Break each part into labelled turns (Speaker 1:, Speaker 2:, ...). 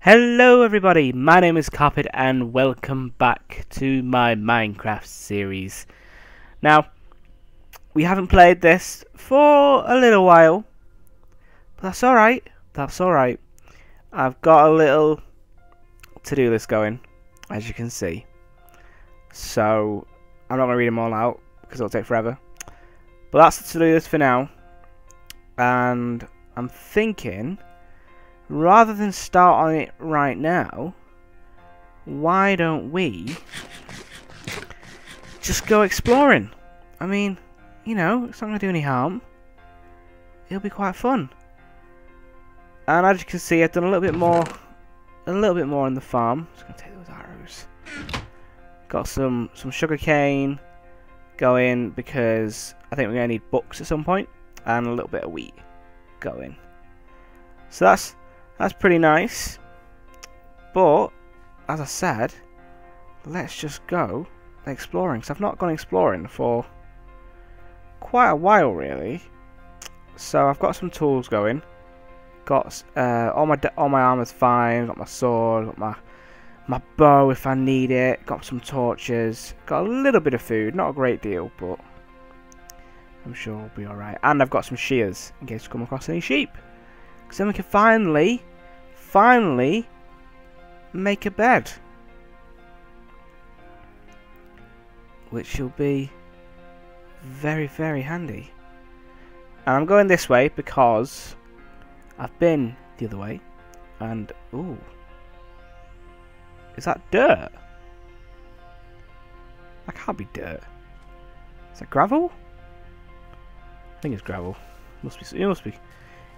Speaker 1: Hello everybody, my name is Coppit and welcome back to my Minecraft series. Now, we haven't played this for a little while, but that's alright, that's alright. I've got a little to-do list going, as you can see. So, I'm not going to read them all out, because it'll take forever. But that's the to-do list for now. And I'm thinking rather than start on it right now, why don't we just go exploring? I mean, you know, it's not going to do any harm. It'll be quite fun. And as you can see, I've done a little bit more, a little bit more on the farm. Just going to take those arrows. Got some some sugar cane going because I think we're going to need books at some point, and a little bit of wheat going. So that's that's pretty nice. But, as I said, let's just go exploring. Because I've not gone exploring for quite a while, really. So I've got some tools going. Got uh, all my all my armor's fine. Got my sword. Got my my bow if I need it. Got some torches. Got a little bit of food. Not a great deal, but I'm sure we'll be alright. And I've got some shears in case we come across any sheep. Because then we can finally, finally make a bed. Which will be very, very handy. And I'm going this way because I've been the other way. And, ooh. Is that dirt? That can't be dirt. Is that gravel? I think it's gravel. Must be. It must be.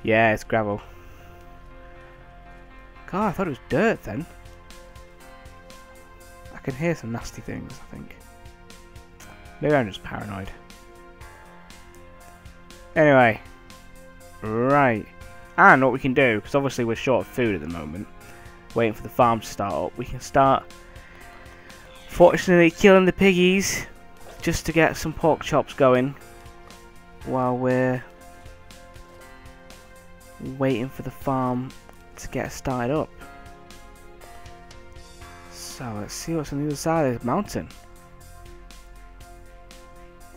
Speaker 1: Yeah, it's gravel. God, I thought it was dirt then. I can hear some nasty things, I think. Maybe I'm just paranoid. Anyway. Right. And what we can do, because obviously we're short of food at the moment, waiting for the farm to start up, we can start, fortunately, killing the piggies just to get some pork chops going while we're waiting for the farm to get started up. So let's see what's on the other side of this mountain.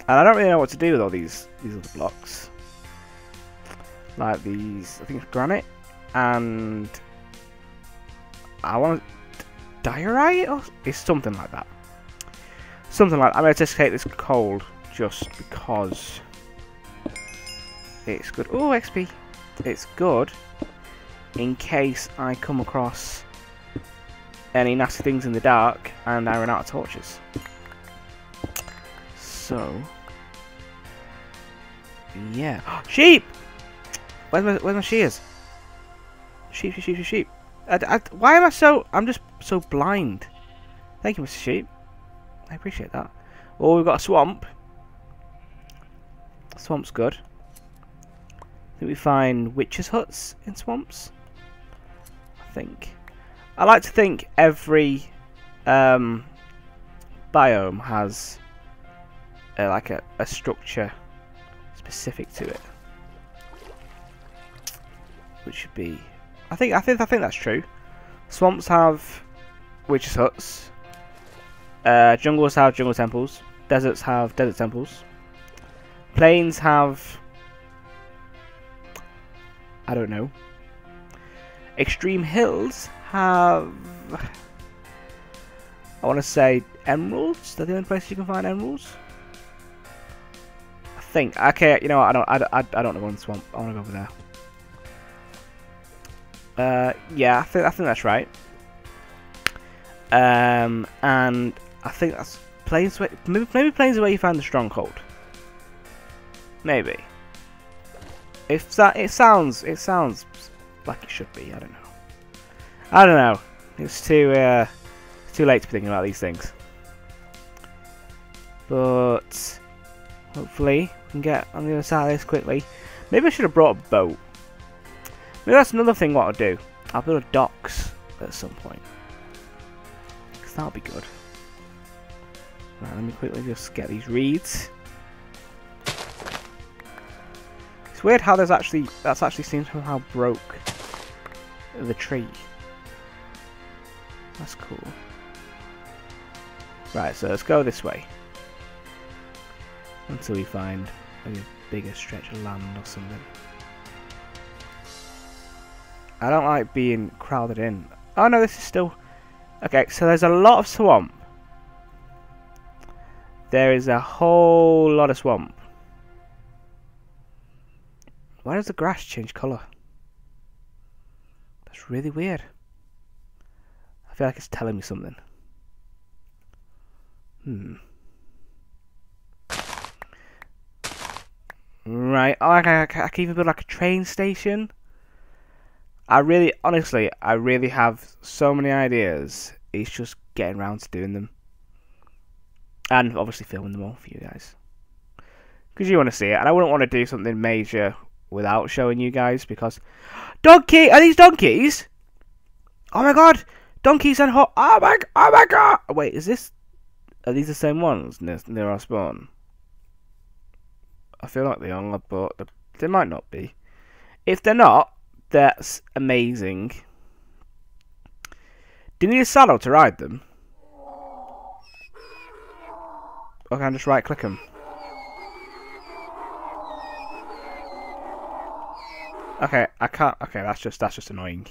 Speaker 1: And I don't really know what to do with all these these other blocks. Like these, I think it's granite, and I want diorite or it's something like that. Something like that. I'm going to take this cold just because it's good. Oh, XP. It's good in case I come across any nasty things in the dark and I run out of torches. So, yeah. sheep! Where's my, where's my shears? Sheep, sheep, sheep, sheep. I, I, why am I so... I'm just so blind. Thank you, Mr. Sheep. I appreciate that. Oh, we've got a swamp. Swamp's good. I think we find witches' huts in swamps. Think. I like to think every um, biome has uh, like a, a structure specific to it, which should be. I think I think I think that's true. Swamps have witches' huts. Uh, jungles have jungle temples. Deserts have desert temples. Plains have I don't know. Extreme Hills have... I want to say emeralds? That the only place you can find emeralds? I think. Okay, you know what? I don't, I, I, I don't know on swamp. I want to go over there. Uh, yeah, I think, I think that's right. Um, and I think that's plains maybe, maybe plains where you find the stronghold. Maybe. If that, it sounds, it sounds like it should be. I don't know. I don't know. It's too, uh, too late to be thinking about these things. But hopefully we can get on the other side of this quickly. Maybe I should have brought a boat. Maybe that's another thing what I'll do. I'll build a docks at some point. Because that'll be good. Right, let me quickly just get these reeds. It's weird how there's actually that's actually seems somehow broke the tree. That's cool. Right, so let's go this way. Until we find a bigger stretch of land or something. I don't like being crowded in. Oh no, this is still... Okay, so there's a lot of swamp. There is a whole lot of swamp. Why does the grass change colour? Really weird. I feel like it's telling me something. Hmm. Right. Oh, I I can even build like a train station. I really, honestly, I really have so many ideas. It's just getting around to doing them. And obviously filming them all for you guys. Because you want to see it. And I wouldn't want to do something major without showing you guys because... Donkey! Are these donkeys? Oh my god! Donkeys and hot... Oh my, oh my god! Wait, is this... Are these the same ones near, near our spawn? I feel like they are, but they might not be. If they're not, that's amazing. Do you need a saddle to ride them? Or can I just right click them? Okay, I can't. Okay, that's just that's just annoying.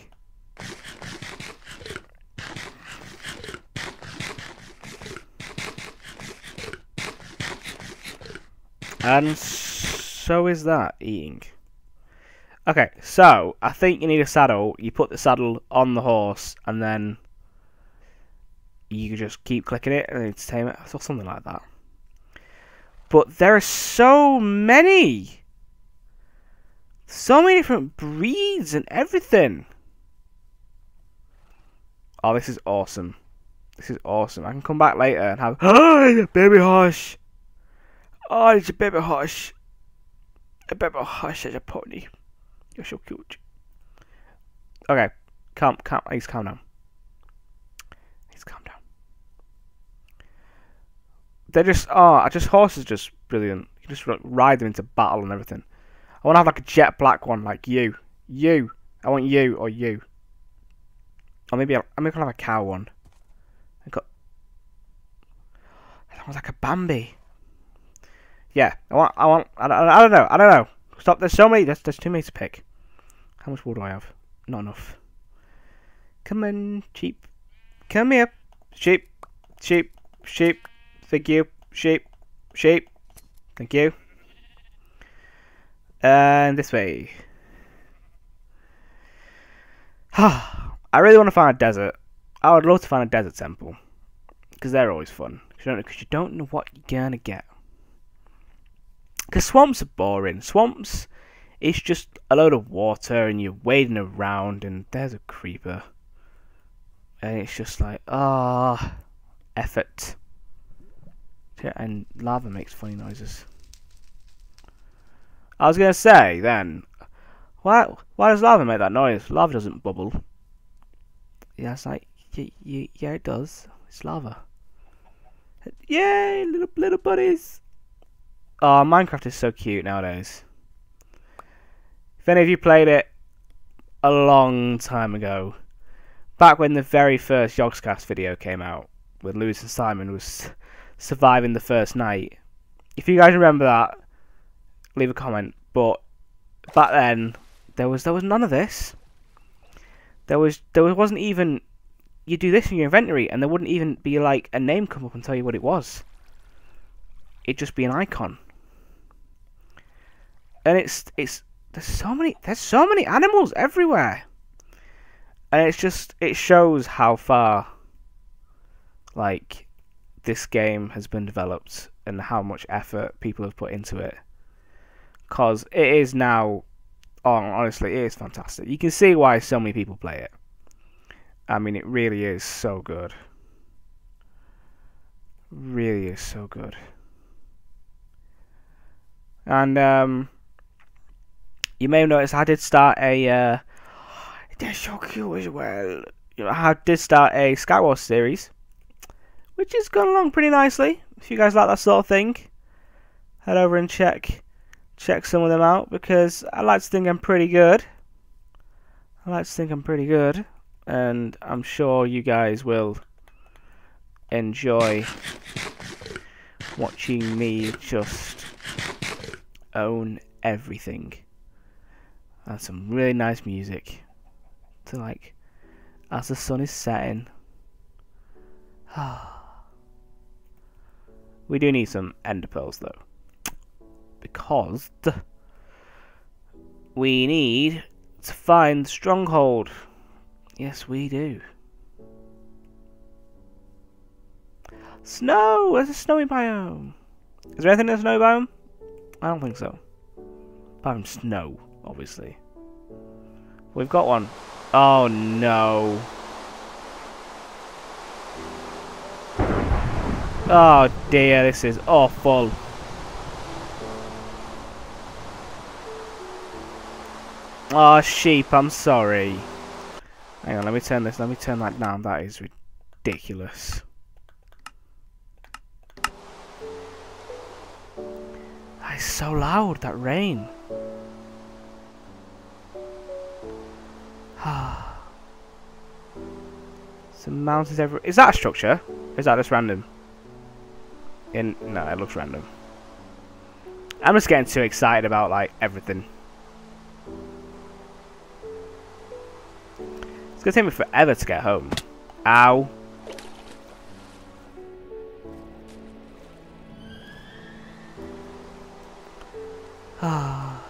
Speaker 1: And so is that eating. Okay, so I think you need a saddle. You put the saddle on the horse, and then you just keep clicking it and it, or something like that. But there are so many, so many different breeds and everything. Oh, this is awesome. This is awesome. I can come back later and have oh, baby horse. Oh, it's a baby horse. A baby horse is a pony. You're so cute. Okay, calm, calm. Please calm down. Please calm down. They're just, oh, I just horses just brilliant. You just ride them into battle and everything. I want to have like a jet black one, like you, you. I want you or you. Or maybe I, I'm gonna have a cow one. I got. That was like a Bambi. Yeah, I want. I want. I, I, I don't know. I don't know. Stop. There's so many. There's, there's too many to pick. How much wool do I have? Not enough. Come on, sheep. Come here. Sheep. Sheep. Sheep. Thank you. Sheep. Sheep. Thank you. And this way. I really want to find a desert. I would love to find a desert temple. Because they're always fun. Because you, don't know what you're going to get. Because swamps are boring. Swamps, it's just a load of water and you're wading around and there's a creeper. And it's just like, ah, oh, effort. And lava makes funny noises. I was gonna say then, why why does lava make that noise? Lava doesn't bubble. Yeah, it's like, yeah, it does. It's lava. Yay, little little buddies. Oh, Minecraft is so cute nowadays. If any of you played it a long time ago, back when the very first Yogscast video came out, with Lewis and Simon was surviving the first night. If you guys remember that, leave a comment. But back then, there was there was none of this. There was there wasn't even you do this in your inventory, and there wouldn't even be like a name come up and tell you what it was. It'd just be an icon and it's it's there's so many there's so many animals everywhere and it's just it shows how far like this game has been developed and how much effort people have put into it because it is now oh, honestly it is fantastic you can see why so many people play it i mean it really is so good really is so good and um you may have noticed I did start a. Uh, they're so cute as well. I did start a Skywars series, which has gone along pretty nicely. If you guys like that sort of thing, head over and check check some of them out because I like to think I'm pretty good. I like to think I'm pretty good. and I'm sure you guys will enjoy watching me just own everything. And some really nice music to like as the sun is setting. we do need some ender pearls though. Because we need to find the stronghold. Yes, we do. Snow! There's a snowy biome. Is there anything in a snowy biome? I don't think so. From snow, obviously. We've got one. Oh no. Oh dear, this is awful. Oh sheep, I'm sorry. Hang on, let me turn this, let me turn that down. That is ridiculous. That is so loud, that rain. Some mountains everywhere. Is that a structure? is that just random? In no, it looks random. I'm just getting too excited about like everything. It's gonna take me forever to get home. Ow.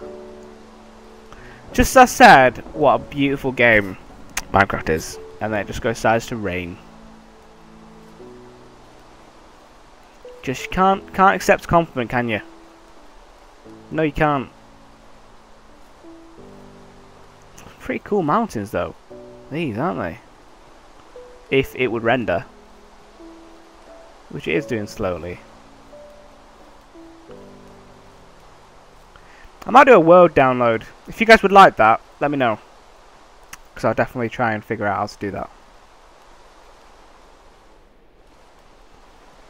Speaker 1: Just as said, what a beautiful game Minecraft is. And then it just goes sides to rain. Just can't can't accept compliment, can you? No, you can't. Pretty cool mountains, though. These, aren't they? If it would render. Which it is doing slowly. I might do a world download. If you guys would like that, let me know. Because I'll definitely try and figure out how to do that.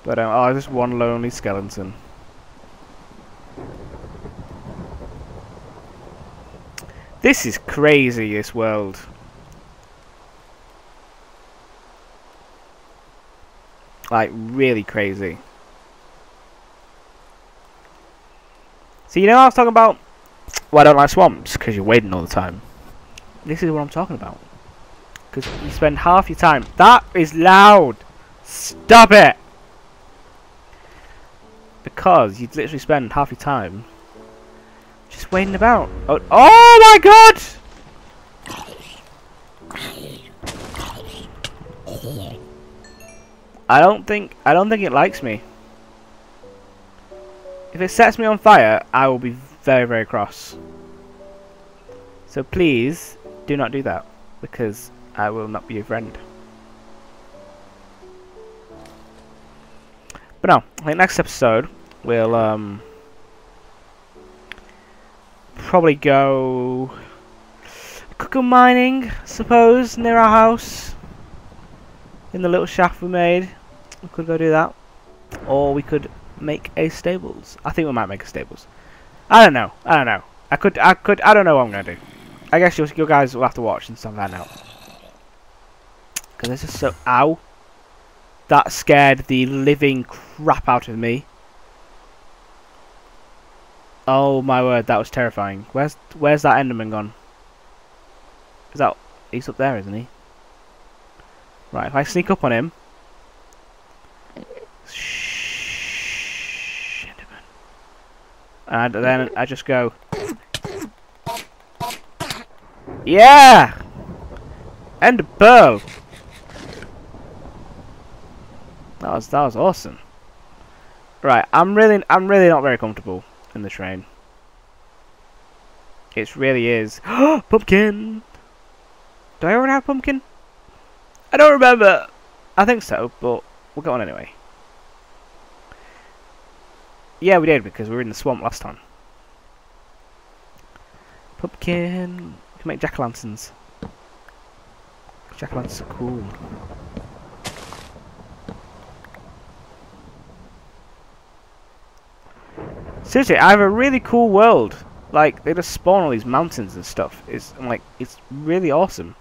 Speaker 1: But, um, oh, just one lonely skeleton. This is crazy, this world. Like, really crazy. So you know I was talking about why I don't like swamps? Because you're waiting all the time. This is what I'm talking about. Because you spend half your time... That is loud! Stop it! Because you literally spend half your time just waiting about. Oh, oh my god! I don't think I don't think it likes me. If it sets me on fire, I will be very, very cross. So please, do not do that, because I will not be your friend. But no, I think next episode, we'll, um, probably go cooking mining, I suppose, near our house. In the little shaft we made. We could go do that. Or we could make a stables. I think we might make a stables. I don't know. I don't know. I could. I could. I don't know what I'm gonna do. I guess you, you guys will have to watch and stuff that out. Because this is so. Ow. That scared the living crap out of me. Oh my word, that was terrifying. Where's Where's that Enderman gone? Is that he's up there, isn't he? Right, if I sneak up on him. And then I just go... Yeah! Ender pearl! That was that was awesome. Right, I'm really I'm really not very comfortable in the train. It really is. pumpkin! Do I already have pumpkin? I don't remember. I think so, but we'll go on anyway. Yeah, we did, because we were in the swamp last time. Pumpkin. We can make jack-o'-lanterns. Jack-o'-lanterns are cool. Seriously, I have a really cool world. Like, they just spawn all these mountains and stuff. It's like, it's really awesome.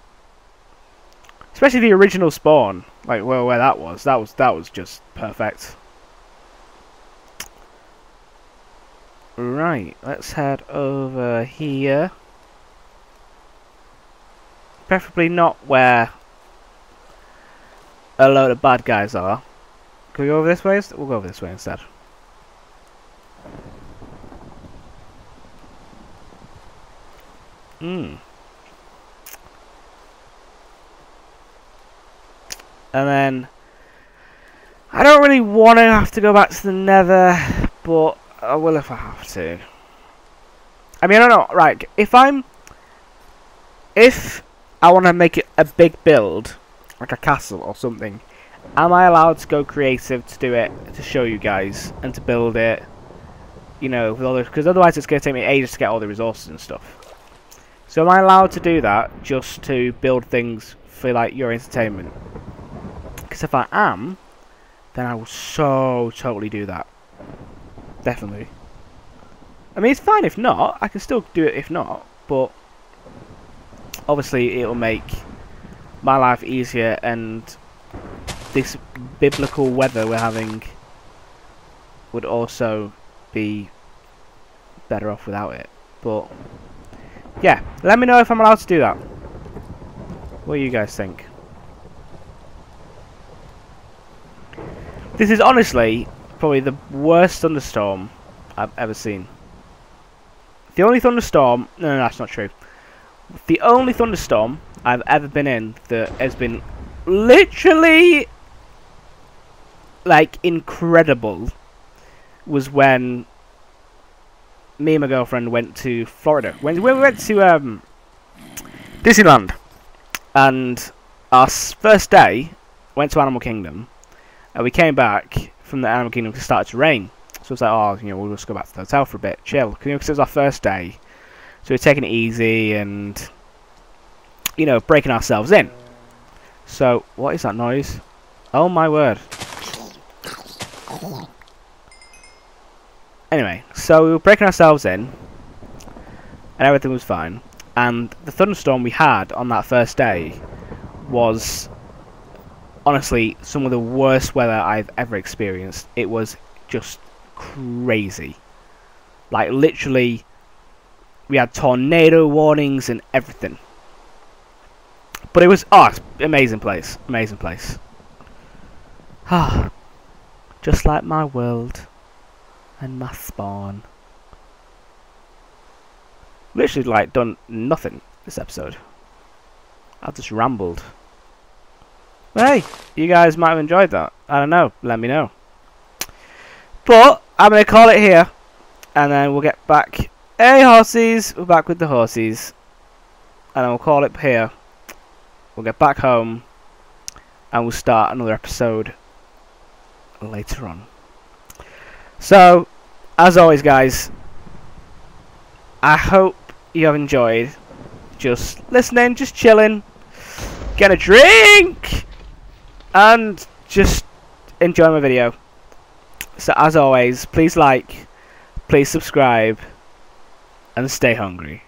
Speaker 1: Especially the original spawn, like where where that was. That was that was just perfect. Right, let's head over here. Preferably not where a load of bad guys are. Can we go over this way? We'll go over this way instead. Hmm. And then I don't really want to have to go back to the nether, but Oh, I will if I have to. I mean, I don't know. Right, if I'm... If I want to make it a big build, like a castle or something, am I allowed to go creative to do it, to show you guys, and to build it, you know, with all because otherwise it's going to take me ages to get all the resources and stuff. So am I allowed to do that just to build things for, like, your entertainment? Because if I am, then I will so totally do that. Definitely. I mean, it's fine if not. I can still do it if not. But obviously it'll make my life easier and this biblical weather we're having would also be better off without it. But yeah, let me know if I'm allowed to do that. What do you guys think? This is honestly probably the worst thunderstorm I've ever seen. The only thunderstorm... No, no, that's not true. The only thunderstorm I've ever been in that has been literally like incredible was when me and my girlfriend went to Florida. When we went to um, Disneyland, and our first day went to Animal Kingdom, and we came back from the Animal Kingdom because it started to rain. So it's like, oh, you know, we'll just go back to the hotel for a bit, chill. Because it was our first day, so we're taking it easy and, you know, breaking ourselves in. So, what is that noise? Oh my word. Anyway, so we were breaking ourselves in, and everything was fine. And the thunderstorm we had on that first day was honestly some of the worst weather I've ever experienced. It was just crazy. Like literally we had tornado warnings and everything. But it was oh, amazing place, amazing place. Ah, just like my world and my spawn. Literally, like, done nothing this episode. I've just rambled. Hey, you guys might have enjoyed that. I don't know. Let me know. But I'm going to call it here. And then we'll get back. Hey, horses. We're back with the horses. And we'll call it here. We'll get back home. And we'll start another episode later on. So, as always, guys, I hope you have enjoyed just listening, just chilling, get a drink, and just enjoy my video. So, as always, please like, please subscribe, and stay hungry.